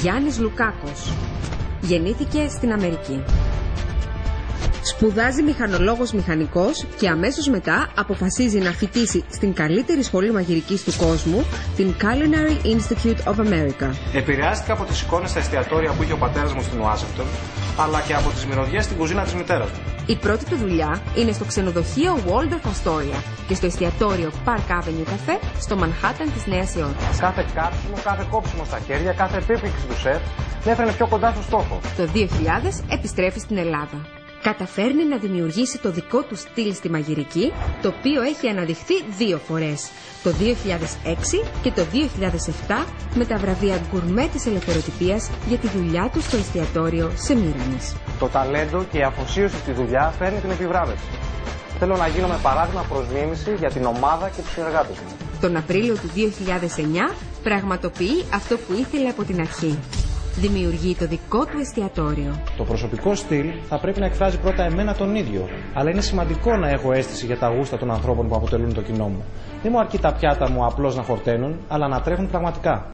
Γιάννης Λουκάκος. Γεννήθηκε στην Αμερική. Σπουδάζει μηχανολόγος μηχανικός και αμέσως μετά αποφασίζει να φοιτήσει στην καλύτερη σχολή μαγειρικής του κόσμου, την Culinary Institute of America. Επηρεάστηκα από τις εικόνες στα εστιατόρια που είχε ο πατέρας μου στην Ουάσιγκτον, αλλά και από τις μυρωδιές στην κουζίνα της μητέρας μου. Η πρώτη του δουλειά είναι στο ξενοδοχείο Waldorf Astoria και στο εστιατόριο Park Avenue Cafe στο Manhattan της Νέας Υόρκης. Κάθε κάψιμο, κάθε κόψιμο στα χέρια, κάθε επίπληξη του σεφ με έφερε πιο κοντά στο στόχο. Το 2000 επιστρέφει στην Ελλάδα. Καταφέρνει να δημιουργήσει το δικό του στυλ στη μαγειρική, το οποίο έχει αναδειχθεί δύο φορές. Το 2006 και το 2007 με τα βραβεία γκουρμέ της ελευθεροτυπίας για τη δουλειά του στο εστιατόριο σε Μύρανης. Το ταλέντο και η αφοσίωση στη δουλειά φέρνει την επιβράβευση. Θέλω να γίνω με παράδειγμα προς μίμηση για την ομάδα και τους συνεργάτες μου. Τον Απρίλιο του 2009 πραγματοποιεί αυτό που ήθελε από την αρχή. Δημιουργεί το δικό του εστιατόριο. Το προσωπικό στυλ θα πρέπει να εκφράζει πρώτα εμένα τον ίδιο. Αλλά είναι σημαντικό να έχω αίσθηση για τα γούστα των ανθρώπων που αποτελούν το κοινό μου. Δεν μου αρκεί τα πιάτα μου απλώς να χορταίνουν, αλλά να τρέχουν πραγματικά.